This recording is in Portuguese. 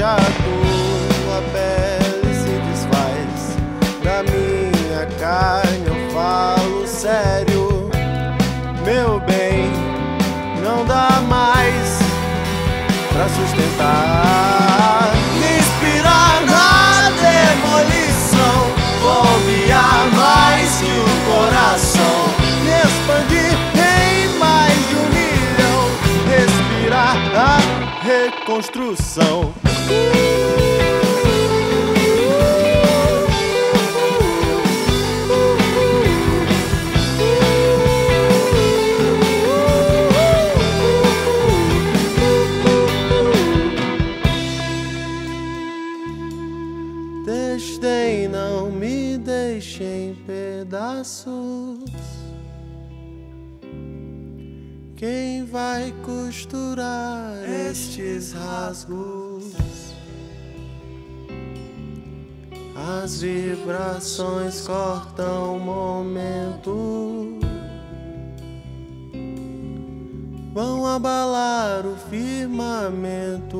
A tua pele se desfaz da minha carne. Eu falo sério, meu bem, não dá mais pra sustentar. construção. Desdém, não me deixe em pedaços. Quem vai costurar? Estes rasgos as vibrações cortam o momento, vão abalar o firmamento.